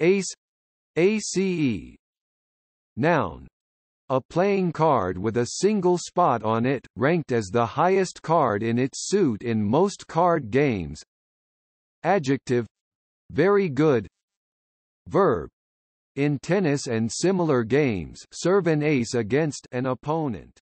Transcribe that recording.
Ace ACE Noun a playing card with a single spot on it, ranked as the highest card in its suit in most card games. Adjective very good. Verb in tennis and similar games serve an ace against an opponent.